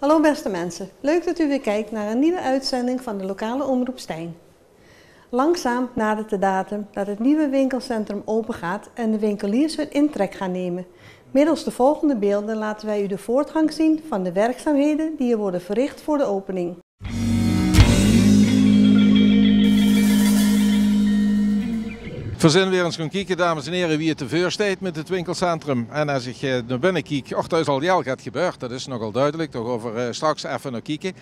Hallo beste mensen, leuk dat u weer kijkt naar een nieuwe uitzending van de lokale omroep Stijn. Langzaam nadert de datum dat het nieuwe winkelcentrum open gaat en de winkeliers hun intrek gaan nemen. Middels de volgende beelden laten wij u de voortgang zien van de werkzaamheden die er worden verricht voor de opening. Verzin weer eens gaan kijken, dames en heren, wie het te veel staat met het winkelcentrum. En als ik eh, naar binnen kijk, ach, dat is al heel gaat gebeurd. Dat is nogal duidelijk, toch over uh, straks even naar kijken.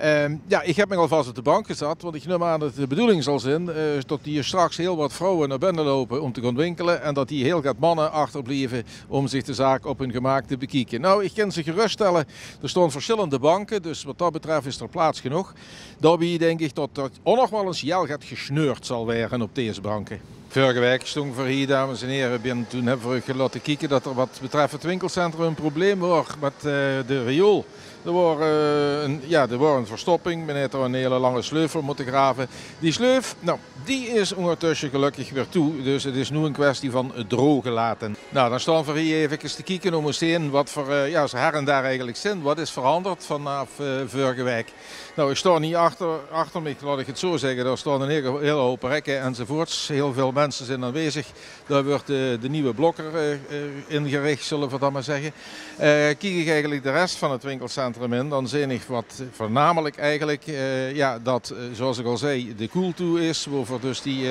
Uh, ja, ik heb me alvast op de bank gezet, want ik neem aan dat de bedoeling zal zijn uh, dat hier straks heel wat vrouwen naar binnen lopen om te gaan winkelen. En dat hier heel wat mannen achterblijven om zich de zaak op hun gemaak te bekijken. Nou, ik kan ze geruststellen, er staan verschillende banken, dus wat dat betreft is er plaats genoeg. Daarbij denk ik dat er nog wel eens heel gaat gesneurd zal werden op deze banken. Vorige week voor hier, dames en heren, ben, toen hebben we laten kijken dat er wat betreft het winkelcentrum een probleem was met uh, de riool. Er was, uh, een, ja, er een verstopping, men heeft er een hele lange sleuf voor moeten graven. Die sleuf, nou, die is ondertussen gelukkig weer toe, dus het is nu een kwestie van drogen laten. Nou, dan staan we hier even te kijken om eens zien wat voor, uh, ja, ze her en daar eigenlijk zijn. Wat is veranderd vanaf vorige week. Nou, ik sta niet achter, achter me, laat ik het zo zeggen. Daar staan een hele, hele hoop rekken enzovoorts. Heel veel mensen zijn aanwezig. Daar wordt de, de nieuwe blokker uh, ingericht, zullen we dat maar zeggen. Uh, kijk ik eigenlijk de rest van het winkelcentrum dan zie ik wat voornamelijk eigenlijk uh, ja, dat, zoals ik al zei, de koeltoe is, waarvoor dus die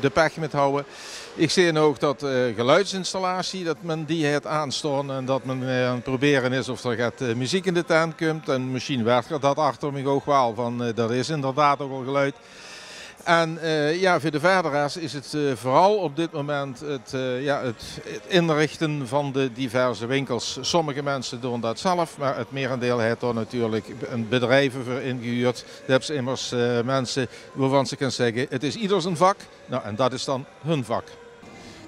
de pech met houden. Ik zie ook dat geluidsinstallatie, dat men die het aanstaan en dat men aan het proberen is of er gaat muziek in de tent komt. En misschien werkt er dat achter me ook wel van, er is inderdaad ook al geluid. En uh, ja, voor de verderaars is het uh, vooral op dit moment het, uh, ja, het, inrichten van de diverse winkels. Sommige mensen doen dat zelf, maar het merendeel heeft er natuurlijk een bedrijven voor ingehuurd. Hebben ze immers mensen waarvan ze kunnen zeggen, het is ieder zijn vak. Nou, en dat is dan hun vak.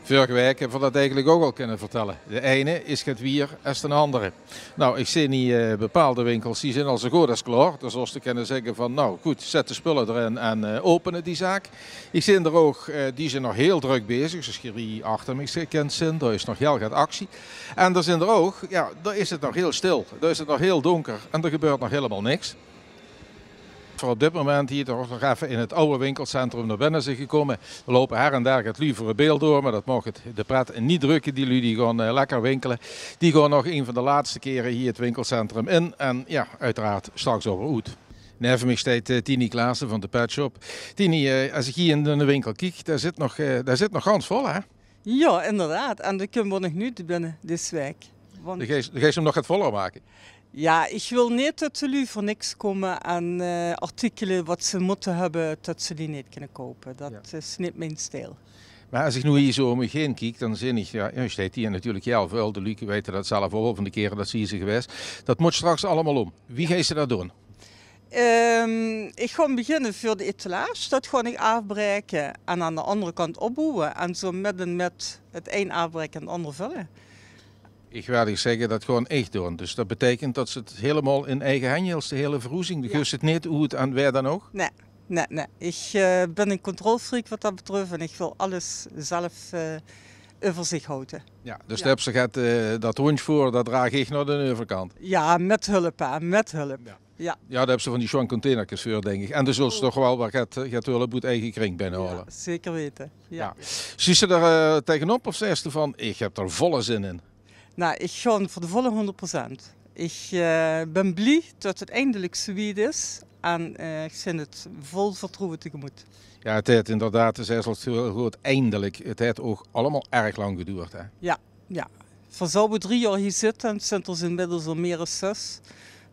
Hebben we dat eigenlijk ook al kunnen vertellen. De ene is het wier als de andere. Nou, ik zie niet uh, bepaalde winkels, die zijn al zo goed als klaar. Dus als te kunnen zeggen van, nou goed, zet de spullen erin en uh, openen die zaak. Ik zie er ook, uh, die zijn nog heel druk bezig. Zoals je achter me gekend zijn, daar is nog heel wat actie. En er zijn er ook, ja, daar is het nog heel stil. Daar is het nog heel donker en er gebeurt nog helemaal niks. Voor op dit moment hier toch nog even in het oude winkelcentrum naar binnen zijn gekomen. We lopen her en daar het liever beeld door, maar dat mag het de pret niet drukken. Die jullie gaan uh, lekker winkelen. Die gaan nog een van de laatste keren hier het winkelcentrum in. En ja, uiteraard straks over uit. Neven mij staat uh, Tini Klaassen van de Pet Shop. Tini, uh, als ik hier in de winkel kijk, daar zit nog, daar zit nog gans vol hè? Ja, inderdaad. En dan kunnen we nog nu binnen deze week. Want... De de geest hem nog het voller maken? Ja, ik wil niet dat jullie voor niks komen aan uh, artikelen wat ze moeten hebben, dat ze die niet kunnen kopen. Dat ja. is niet mijn stijl. Maar als ik nu hier zo om me heen kijk, dan zie ik, ja, je staat hier natuurlijk heel veel. De Luke weten dat zelf al van de keren dat ze hier zijn geweest. Dat moet straks allemaal om. Wie gaat ze dat doen? Um, ik ga beginnen voor de etalage. Dat ga ik afbreken en aan de andere kant opbouwen. En zo midden met het een afbreken en het andere vullen. Ik wil zeggen dat gewoon echt doen. Dus dat betekent dat ze het helemaal in eigen handjes, de hele verroezing. De ja. het niet hoe het aan wij dan ook? Nee, nee, nee. Ik uh, ben een controlfreak wat dat betreft en ik wil alles zelf uh, over zich houden. Ja, dus ja. ze gaat uh, dat hondje voor, dat draag ik naar de overkant. Ja, met hulp, hè, met hulp. Ja. Ja. ja, daar hebben ze van die Schwan containertjes voor, denk ik. En dus zullen ze toch wel wat gaat, gaat hulp moet eigen kring binnenhalen. Ja, zeker weten. Ja. ja. Zie ze er uh, tegenop of zei ze van, ik heb er volle zin in? Nou, ik ga voor de volle 100%. Ik uh, ben blij dat het eindelijk zoiets is en uh, ik vind het vol vertrouwen tegemoet. Ja, het heeft inderdaad, het goed, eindelijk. Het heeft ook allemaal erg lang geduurd. Hè? Ja, ja. Van zouden drie jaar hier zitten en zijn er inmiddels al meer dan zes.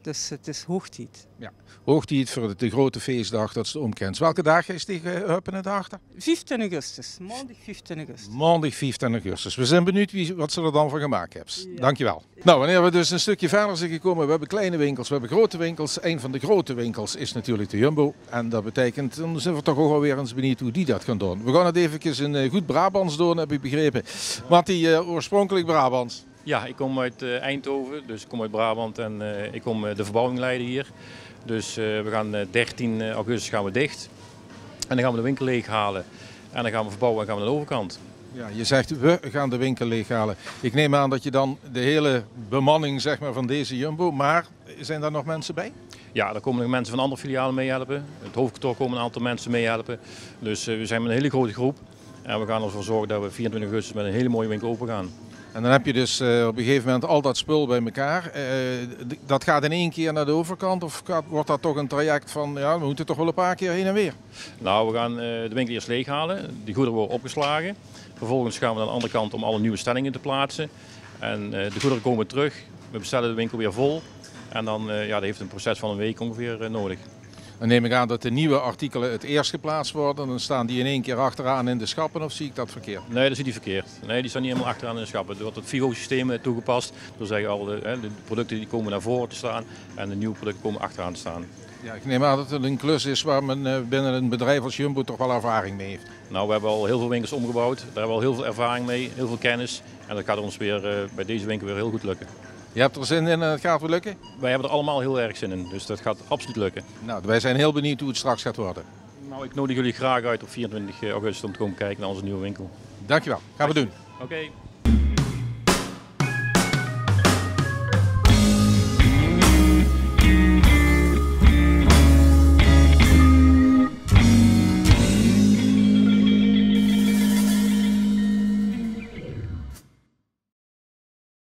Dus het is hoogtijd. Ja, hoogtijd voor de grote feestdag dat ze omkent. Welke dag is die geopend dag? 15 augustus, maandag 15 augustus. Maandag 15 augustus. We zijn benieuwd wie, wat ze er dan van gemaakt hebben. Ja. Dankjewel. Nou, wanneer we dus een stukje verder zijn gekomen, we hebben kleine winkels, we hebben grote winkels. Een van de grote winkels is natuurlijk de Jumbo. En dat betekent, dan zijn we toch ook alweer eens benieuwd hoe die dat gaan doen. We gaan het even in goed Brabants doen, heb ik begrepen. Wat die uh, oorspronkelijk Brabants. Ja, ik kom uit uh, Eindhoven, dus ik kom uit Brabant en uh, ik kom uh, de verbouwing leiden hier. Dus we gaan 13 augustus gaan we dicht. En dan gaan we de winkel leeghalen. En dan gaan we verbouwen en gaan we naar de overkant. Ja, je zegt we gaan de winkel leeghalen. Ik neem aan dat je dan de hele bemanning zeg maar, van deze Jumbo, maar zijn daar nog mensen bij? Ja, daar komen nog mensen van andere filialen meehelpen. Het hoofdkantoor komen een aantal mensen meehelpen. Dus eh, we zijn met een hele grote groep. En we gaan ervoor zorgen dat we 24 augustus met een hele mooie winkel open gaan. En dan heb je dus eh, op een gegeven moment al dat spul bij elkaar. Eh, dat gaat in één keer naar de overkant of wordt dat toch een traject van ja, we moeten toch wel een paar keer heen en weer? Nou, we gaan eh, de winkel eerst leeghalen. Die goederen worden opgeslagen. Vervolgens gaan we naar de andere kant om alle nieuwe stellingen te plaatsen. En de goederen komen terug. We bestellen de winkel weer vol. En dan ja, dat heeft een proces van een week ongeveer nodig. Dan neem ik aan dat de nieuwe artikelen het eerst geplaatst worden. Dan staan die in één keer achteraan in de schappen of zie ik dat verkeerd? Nee, dat is niet verkeerd. Nee, die staan niet helemaal achteraan in de schappen. Er wordt het FIGO-systeem eh, toegepast. Dat zeggen al de, de producten die komen naar voren te staan en de nieuwe producten komen achteraan te staan. Ja, ik neem aan dat het een klus is waar men eh, binnen een bedrijf als Jumbo toch wel ervaring mee heeft. Nou, we hebben al heel veel winkels omgebouwd. Daar hebben we al heel veel ervaring mee, heel veel kennis. En dat gaat ons weer eh, bij deze winkel weer heel goed lukken. Je hebt er zin in en het gaat wel lukken? Wij hebben er allemaal heel erg zin in, dus dat gaat absoluut lukken. Nou, wij zijn heel benieuwd hoe het straks gaat worden. Nou, ik nodig jullie graag uit op 24 augustus om te komen kijken naar onze nieuwe winkel. Dankjewel, gaan we doen. Oké.